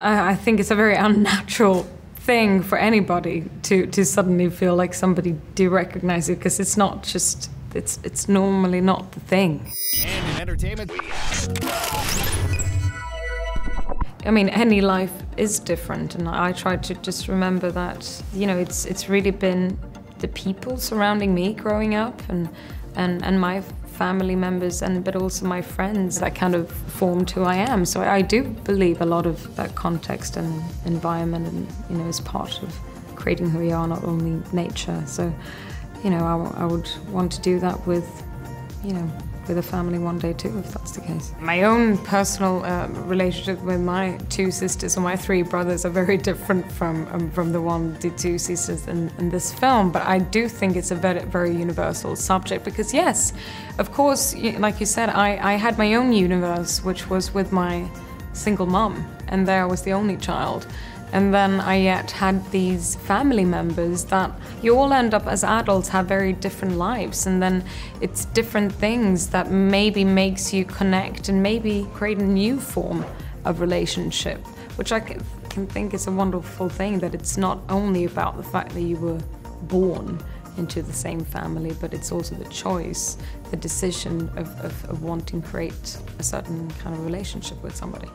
I, I think it's a very unnatural thing for anybody to, to suddenly feel like somebody do recognize you because it's not just it's it's normally not the thing. And in entertainment, I mean, any life is different, and I try to just remember that you know it's it's really been the people surrounding me growing up, and and and my family members, and but also my friends that kind of formed who I am. So I do believe a lot of that context and environment, and you know, is part of creating who we are, not only nature. So, you know, I, I would want to do that with, you know, with a family one day too, if that's the case. My own personal uh, relationship with my two sisters or my three brothers are very different from um, from the one, the two sisters in, in, this film. But I do think it's a very, very universal subject because yes, of course, like you said, I, I had my own universe, which was with my single mom, and there I was the only child. And then I yet had these family members that you all end up as adults have very different lives and then it's different things that maybe makes you connect and maybe create a new form of relationship, which I can think is a wonderful thing that it's not only about the fact that you were born into the same family, but it's also the choice, the decision of, of, of wanting to create a certain kind of relationship with somebody.